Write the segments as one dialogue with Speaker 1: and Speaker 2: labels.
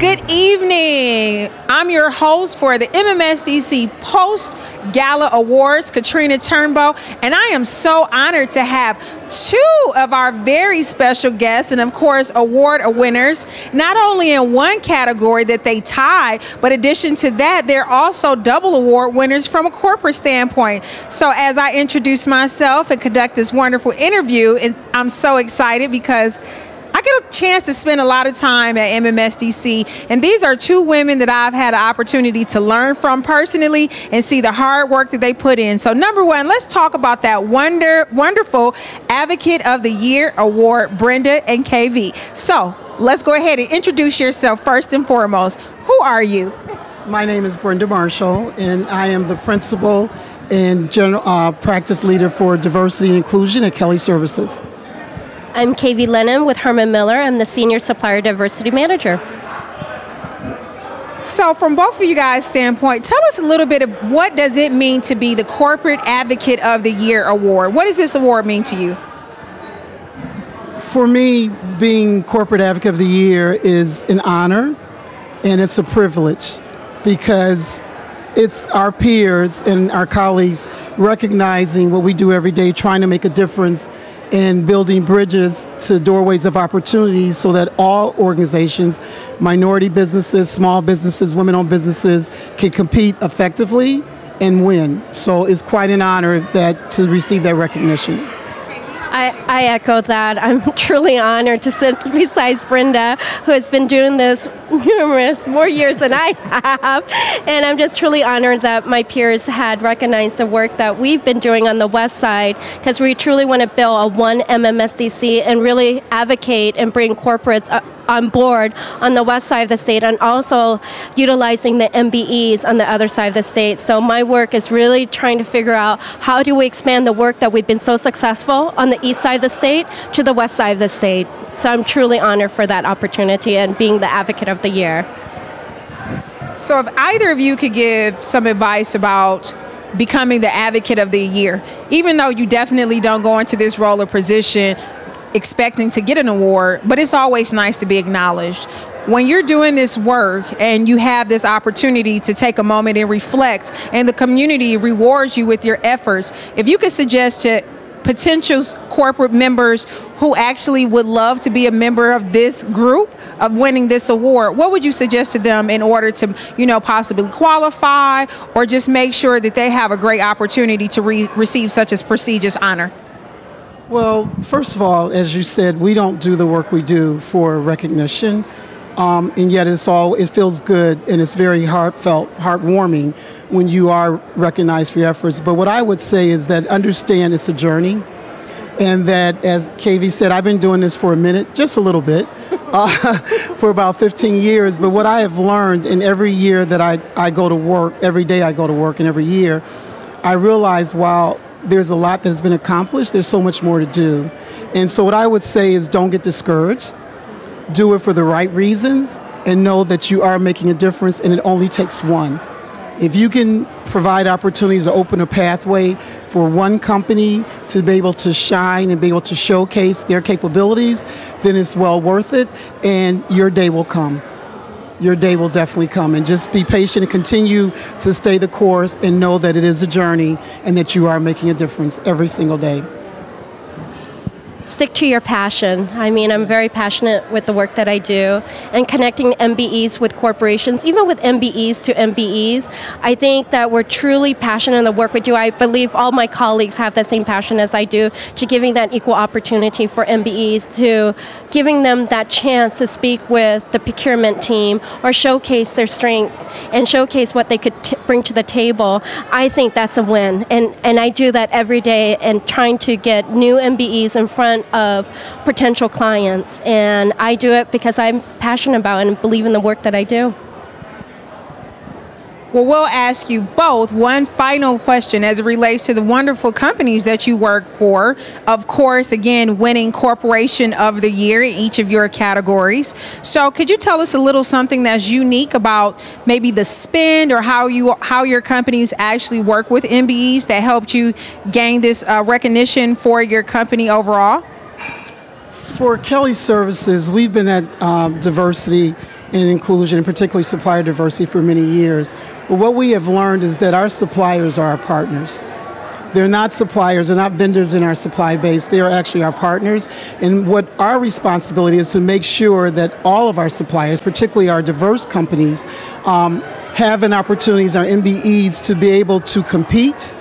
Speaker 1: Good evening. I'm your host for the MMSDC Post Gala Awards, Katrina Turnbow, and I am so honored to have two of our very special guests and of course award winners not only in one category that they tie but addition to that they're also double award winners from a corporate standpoint so as i introduce myself and conduct this wonderful interview i'm so excited because I get a chance to spend a lot of time at MMSDC, and these are two women that I've had an opportunity to learn from personally and see the hard work that they put in. So, number one, let's talk about that wonder, wonderful Advocate of the Year award, Brenda and Kavy. So, let's go ahead and introduce yourself first and foremost. Who are you?
Speaker 2: My name is Brenda Marshall, and I am the principal and general uh, practice leader for diversity and inclusion at Kelly Services.
Speaker 3: I'm Kavy Lenon with Herman Miller. I'm the Senior Supplier Diversity Manager.
Speaker 1: So, from both of you guys' standpoint, tell us a little bit of what does it mean to be the Corporate Advocate of the Year award? What does this award mean to you?
Speaker 2: For me, being Corporate Advocate of the Year is an honor and it's a privilege because it's our peers and our colleagues recognizing what we do every day, trying to make a difference and building bridges to doorways of opportunity so that all organizations, minority businesses, small businesses, women owned businesses can compete effectively and win. So it's quite an honor that to receive that recognition.
Speaker 3: I, I echo that. I'm truly honored to sit beside Brenda, who has been doing this numerous more years than I have. And I'm just truly honored that my peers had recognized the work that we've been doing on the West Side because we truly want to build a one MMSDC and really advocate and bring corporates uh, on board on the west side of the state and also utilizing the MBEs on the other side of the state. So my work is really trying to figure out how do we expand the work that we've been so successful on the east side of the state to the west side of the state. So I'm truly honored for that opportunity and being the advocate of the year.
Speaker 1: So if either of you could give some advice about becoming the advocate of the year, even though you definitely don't go into this role or position expecting to get an award, but it's always nice to be acknowledged. When you're doing this work and you have this opportunity to take a moment and reflect, and the community rewards you with your efforts, if you could suggest to potential corporate members who actually would love to be a member of this group of winning this award what would you suggest to them in order to you know possibly qualify or just make sure that they have a great opportunity to re- receive such a prestigious honor
Speaker 2: well, first of all, as you said, we don't do the work we do for recognition, um, and yet it's all it feels good and it's very heartfelt, heartwarming when you are recognized for your efforts. But what I would say is that understand it's a journey, and that as Kavy said, I've been doing this for a minute, just a little bit, uh, for about 15 years. But what I have learned in every year that I, I go to work, every day I go to work, and every year, I realize while there's a lot that's been accomplished. There's so much more to do. And so, what I would say is don't get discouraged. Do it for the right reasons and know that you are making a difference, and it only takes one. If you can provide opportunities to open a pathway for one company to be able to shine and be able to showcase their capabilities, then it's well worth it, and your day will come your day will definitely come. And just be patient and continue to stay the course and know that it is a journey and that you are making a difference every single day
Speaker 3: stick to your passion. I mean, I'm very passionate with the work that I do and connecting MBEs with corporations, even with MBEs to MBEs. I think that we're truly passionate in the work we do. I believe all my colleagues have the same passion as I do to giving that equal opportunity for MBEs to giving them that chance to speak with the procurement team or showcase their strength and showcase what they could bring to the table. I think that's a win. And, and I do that every day and trying to get new MBEs in front front of potential clients. And I do it because I'm passionate about and believe in the work that I do.
Speaker 1: Well, we'll ask you both one final question as it relates to the wonderful companies that you work for. Of course, again, winning Corporation of the Year in each of your categories. So, could you tell us a little something that's unique about maybe the spend or how you how your companies actually work with MBEs that helped you gain this uh, recognition for your company overall?
Speaker 2: For Kelly Services, we've been at um, diversity and inclusion, and particularly supplier diversity for many years. But what we have learned is that our suppliers are our partners. They're not suppliers, they're not vendors in our supply base, they are actually our partners. And what our responsibility is to make sure that all of our suppliers, particularly our diverse companies, um, have an opportunities, our MBEs, to be able to compete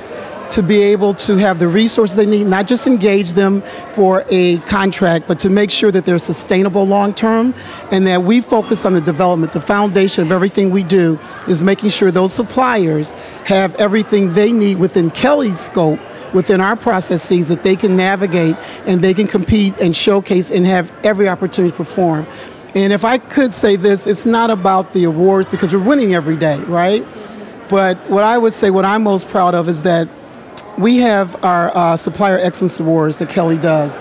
Speaker 2: to be able to have the resources they need, not just engage them for a contract, but to make sure that they're sustainable long term and that we focus on the development. The foundation of everything we do is making sure those suppliers have everything they need within Kelly's scope within our processes that they can navigate and they can compete and showcase and have every opportunity to perform. And if I could say this, it's not about the awards because we're winning every day, right? But what I would say, what I'm most proud of is that we have our uh, Supplier Excellence Awards that Kelly does,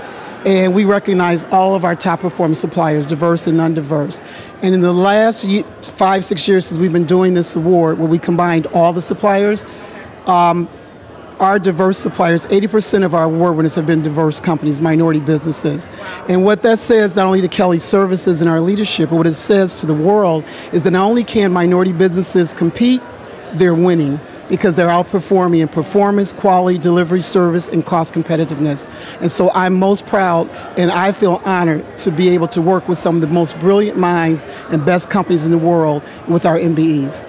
Speaker 2: and we recognize all of our top performing suppliers, diverse and non-diverse. And in the last five, six years since we've been doing this award, where we combined all the suppliers, um, our diverse suppliers, 80% of our award winners have been diverse companies, minority businesses. And what that says, not only to Kelly Services and our leadership, but what it says to the world is that not only can minority businesses compete, they're winning because they're outperforming in performance, quality, delivery, service, and cost competitiveness. And so I'm most proud and I feel honored to be able to work with some of the most brilliant minds and best companies in the world with our MBEs.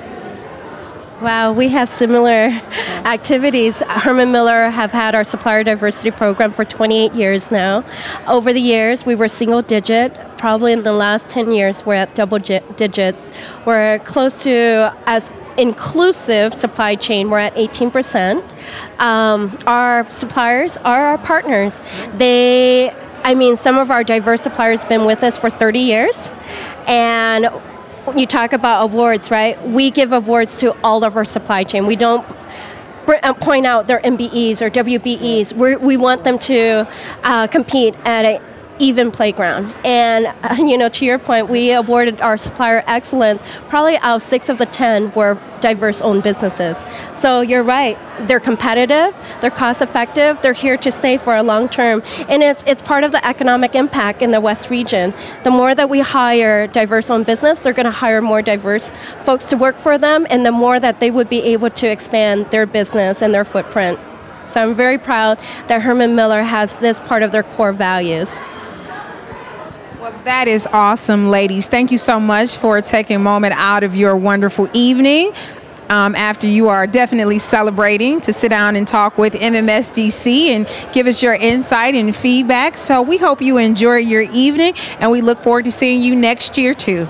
Speaker 3: Wow, we have similar activities. Herman Miller have had our supplier diversity program for 28 years now. Over the years, we were single digit. Probably in the last 10 years, we're at double digits. We're close to as inclusive supply chain, we're at 18%. Um, our suppliers are our partners. They, I mean, some of our diverse suppliers have been with us for 30 years. And you talk about awards, right? We give awards to all of our supply chain. We don't uh, point out their MBEs or WBEs. We're, we want them to uh, compete at a even playground. And you know, to your point, we awarded our supplier excellence. Probably out of six of the ten were diverse-owned businesses. So you're right; they're competitive, they're cost-effective, they're here to stay for a long term, and it's it's part of the economic impact in the West region. The more that we hire diverse-owned business, they're going to hire more diverse folks to work for them, and the more that they would be able to expand their business and their footprint. So I'm very proud that Herman Miller has this part of their core values.
Speaker 1: That is awesome, ladies. Thank you so much for taking a moment out of your wonderful evening. Um, after you are definitely celebrating to sit down and talk with MMSDC and give us your insight and feedback. So we hope you enjoy your evening and we look forward to seeing you next year too.